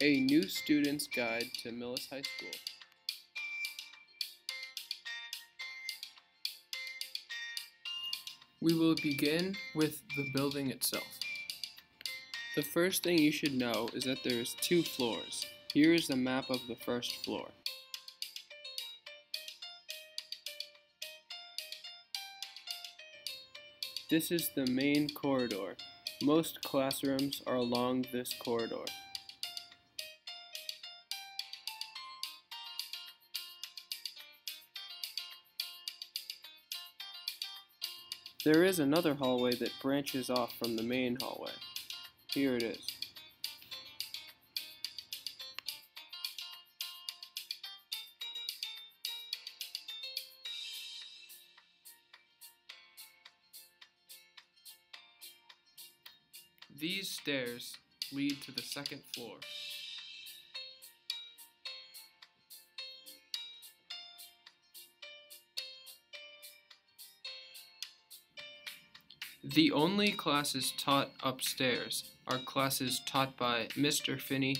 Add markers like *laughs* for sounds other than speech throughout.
A New Student's Guide to Millis High School. We will begin with the building itself. The first thing you should know is that there is two floors. Here is a map of the first floor. This is the main corridor. Most classrooms are along this corridor. There is another hallway that branches off from the main hallway. Here it is. These stairs lead to the second floor. The only classes taught upstairs are classes taught by Mr. Finney,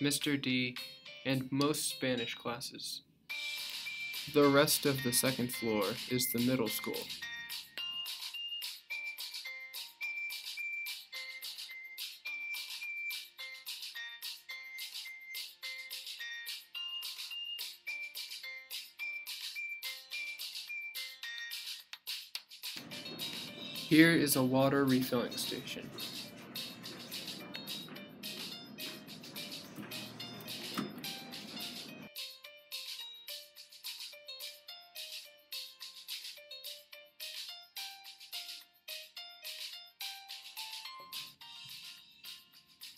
Mr. D, and most Spanish classes. The rest of the second floor is the middle school. Here is a water refilling station.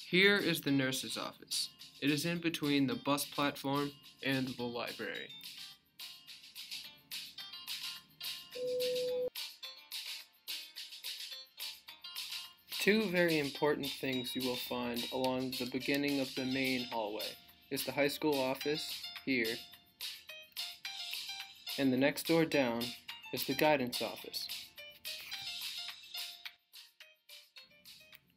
Here is the nurse's office. It is in between the bus platform and the library. Two very important things you will find along the beginning of the main hallway is the high school office, here, and the next door down is the guidance office.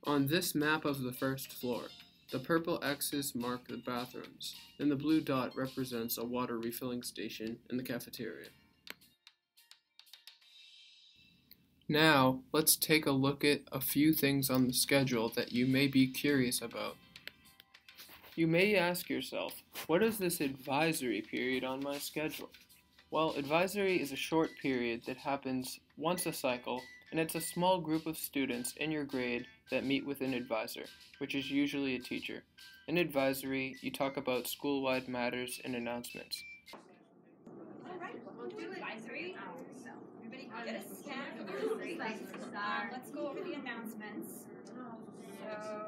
On this map of the first floor, the purple X's mark the bathrooms, and the blue dot represents a water refilling station in the cafeteria. Now, let's take a look at a few things on the schedule that you may be curious about. You may ask yourself, what is this advisory period on my schedule? Well, advisory is a short period that happens once a cycle, and it's a small group of students in your grade that meet with an advisor, which is usually a teacher. In advisory, you talk about school-wide matters and announcements. Alright, we'll do advisory. Oh, Everybody get a scan of your grades. Um, let's go over the announcements. So.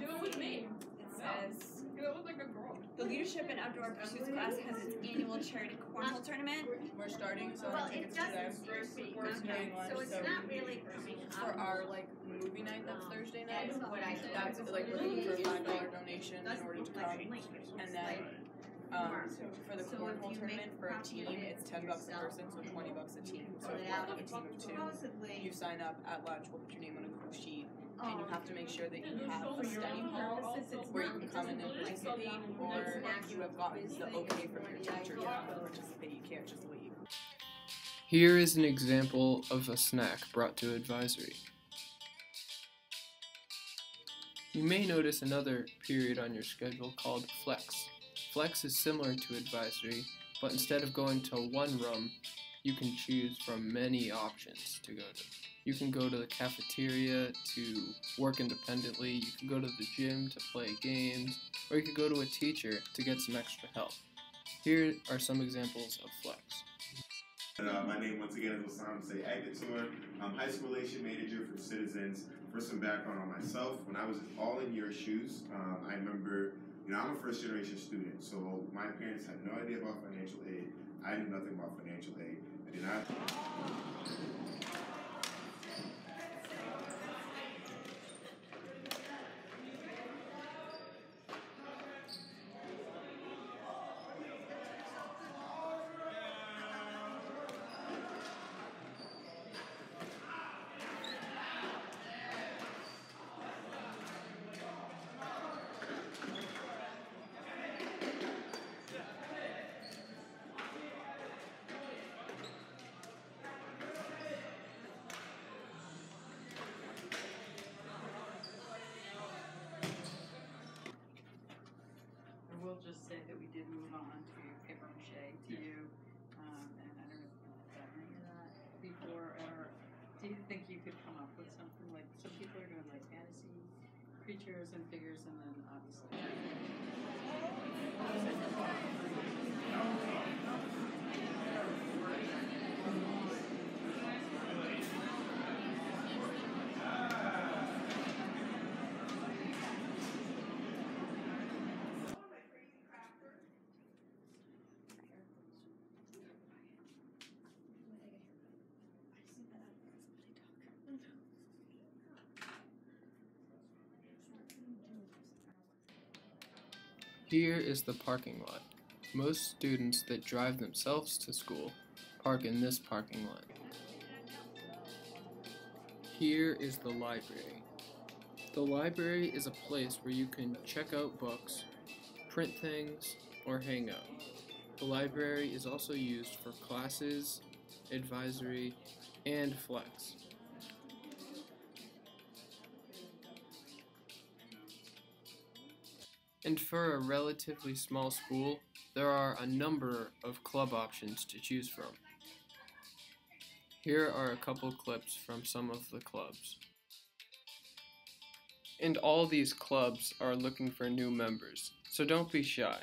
Do it with me. It says, You look like a girl. the Leadership and Outdoor Pursuits class has its annual charity cornhole tournament. We're starting, so Well, I think it it's today. doesn't first week, We're doing lunch, so it's so not really coming up. for our like movie night that's Thursday night. That's what I did. That's like we're looking for a five dollar donation in order to come. And then um, for the So cornhole tournament for a team, it's ten bucks a person, so twenty bucks a team. So if you out, have a team of two, you sign up at lunch. We'll put your name on a cool sheet, and you Oh. have to make sure that you have a study hall purposes, it's where you can come in and participate, or It's you have gotten the quiz okay from your for the teacher to idea. come and participate. You can't just leave. Here is an example of a snack brought to advisory. You may notice another period on your schedule called Flex. Flex is similar to advisory, but instead of going to one room, you can choose from many options to go to. You can go to the cafeteria to work independently, you can go to the gym to play games, or you could go to a teacher to get some extra help. Here are some examples of Flex. Uh, my name once again is Osam Say Agatur. I'm high school relation manager for Citizens. For some background on myself, when I was all in your shoes, um, I remember, you know, I'm a first generation student, so my parents had no idea about financial aid. I knew nothing about financial aid. I did not. Say that we did move on to paper mache to you, um, and I don't know if you've done any of that before, or do you think you could come up with something? Like some people are doing like fantasy creatures and figures, and then obviously. *laughs* Here is the parking lot. Most students that drive themselves to school park in this parking lot. Here is the library. The library is a place where you can check out books, print things, or hang out. The library is also used for classes, advisory, and flex. And for a relatively small school, there are a number of club options to choose from. Here are a couple clips from some of the clubs. And all these clubs are looking for new members, so don't be shy.